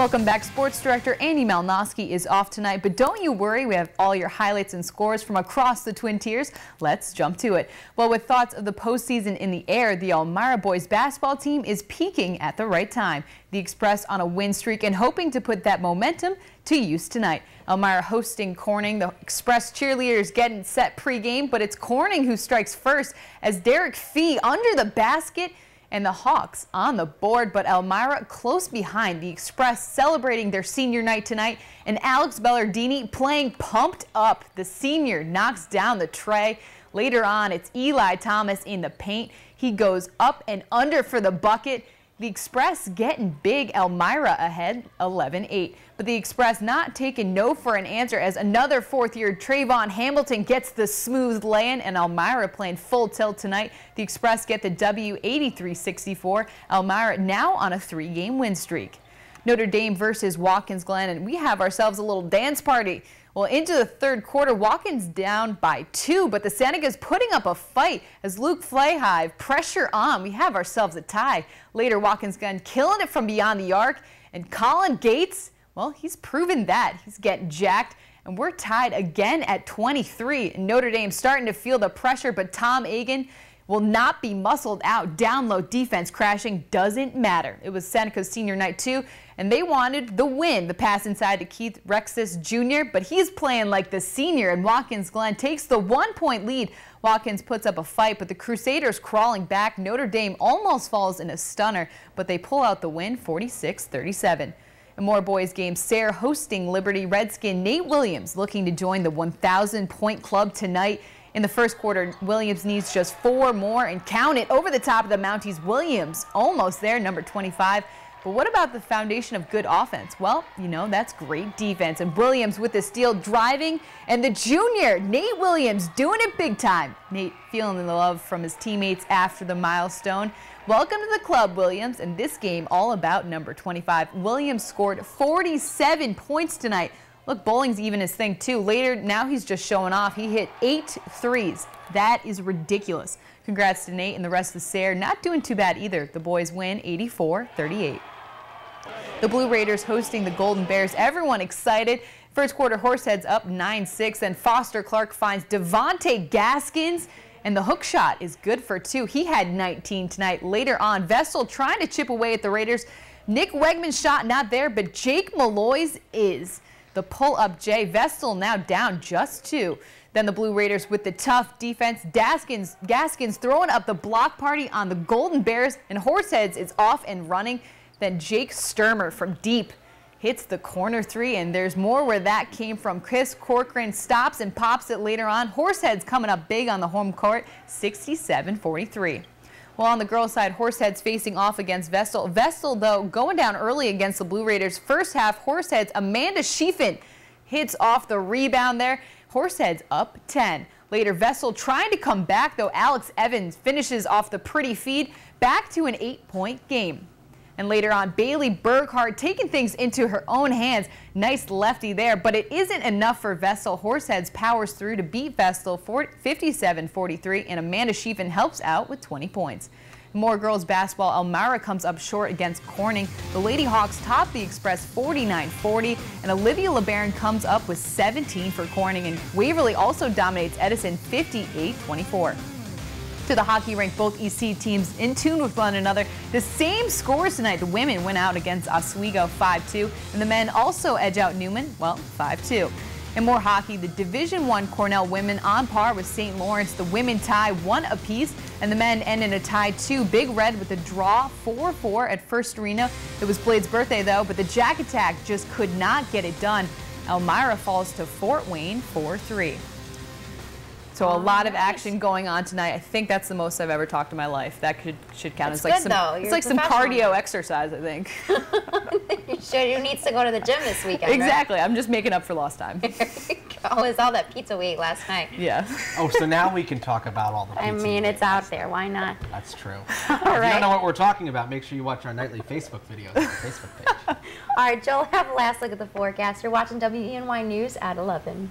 Welcome back. Sports Director Andy Malnoski is off tonight, but don't you worry. We have all your highlights and scores from across the Twin Tiers. Let's jump to it. Well, with thoughts of the postseason in the air, the Elmira boys basketball team is peaking at the right time. The Express on a win streak and hoping to put that momentum to use tonight. Elmira hosting Corning. The Express cheerleaders getting set pregame, but it's Corning who strikes first as Derek Fee under the basket and the Hawks on the board, but Elmira close behind. The Express celebrating their senior night tonight, and Alex Bellardini playing pumped up. The senior knocks down the tray. Later on, it's Eli Thomas in the paint. He goes up and under for the bucket. The Express getting big. Elmira ahead 11-8. But the Express not taking no for an answer as another fourth year Trayvon Hamilton gets the smooth lay-in and Elmira playing full tilt tonight. The Express get the W 83-64. Elmira now on a three-game win streak. Notre Dame versus Watkins Glen and we have ourselves a little dance party. Well, into the third quarter, Watkins down by two, but the Senecas putting up a fight as Luke Flayhive pressure on. We have ourselves a tie. Later, Watkins Glen killing it from beyond the arc, and Colin Gates, well, he's proven that. He's getting jacked, and we're tied again at 23. Notre Dame starting to feel the pressure, but Tom Agan will not be muscled out. Down low defense crashing doesn't matter. It was Seneca's senior night too, and they wanted the win. The pass inside to Keith Rexis Jr., but he's playing like the senior, and Watkins Glen takes the one-point lead. Watkins puts up a fight, but the Crusaders crawling back. Notre Dame almost falls in a stunner, but they pull out the win 46-37. And more boys games, Sayre hosting Liberty Redskin. Nate Williams looking to join the 1,000 point club tonight. In the first quarter, Williams needs just four more and count it over the top of the Mounties. Williams almost there, number 25. But what about the foundation of good offense? Well, you know, that's great defense. And Williams with the steal driving. And the junior, Nate Williams, doing it big time. Nate feeling the love from his teammates after the milestone. Welcome to the club, Williams. And this game all about number 25. Williams scored 47 points tonight. Look, bowling's even his thing too. Later, now he's just showing off. He hit eight threes. That is ridiculous. Congrats to Nate and the rest of the Sayre. Not doing too bad either. The boys win 84-38. The Blue Raiders hosting the Golden Bears. Everyone excited. First quarter, Horseheads up 9-6. and Foster Clark finds Devonte Gaskins. And the hook shot is good for two. He had 19 tonight. Later on, Vestal trying to chip away at the Raiders. Nick Wegman's shot not there, but Jake Malloy's is. The pull-up Jay Vestal now down just two. Then the Blue Raiders with the tough defense. Gaskins, Gaskins throwing up the block party on the Golden Bears, and Horseheads is off and running. Then Jake Sturmer from deep hits the corner three, and there's more where that came from. Chris Corcoran stops and pops it later on. Horseheads coming up big on the home court, 67-43. Well, on the girls' side, Horseheads facing off against Vestal. Vestal, though, going down early against the Blue Raiders. First half, Horseheads, Amanda Schiefen hits off the rebound there. Horseheads up 10. Later, Vestal trying to come back, though Alex Evans finishes off the pretty feed. Back to an eight-point game. And later on, Bailey Burghardt taking things into her own hands. Nice lefty there, but it isn't enough for Vestal. Horseheads powers through to beat Vestal 57-43, and Amanda Schiefen helps out with 20 points. More girls basketball, Elmira comes up short against Corning. The Lady Hawks top the Express 49-40, and Olivia LeBaron comes up with 17 for Corning, and Waverly also dominates Edison 58-24 to the hockey rink. Both EC teams in tune with one another. The same scores tonight. The women went out against Oswego 5-2, and the men also edge out Neumann, well, 5-2. In more hockey, the Division One Cornell women on par with St. Lawrence. The women tie one apiece, and the men end in a tie two. Big Red with a draw 4-4 at First Arena. It was Blade's birthday, though, but the Jack Attack just could not get it done. Elmira falls to Fort Wayne 4-3. So a lot of action going on tonight. I think that's the most I've ever talked in my life. That could should count It's as like good, some it's like some cardio exercise, I think. you sure you needs to go to the gym this weekend, exactly. I'm just making up for lost time. right? oh, it's all that pizza we ate last night. yeah. Oh, so now we can talk about all the I mean, it's out there. Why not? That's true. All if you don't know what we're talking about, make sure you watch our nightly Facebook videos on our Facebook page. All right, Joel, have a last look at the forecast. You're watching WENY News at 11.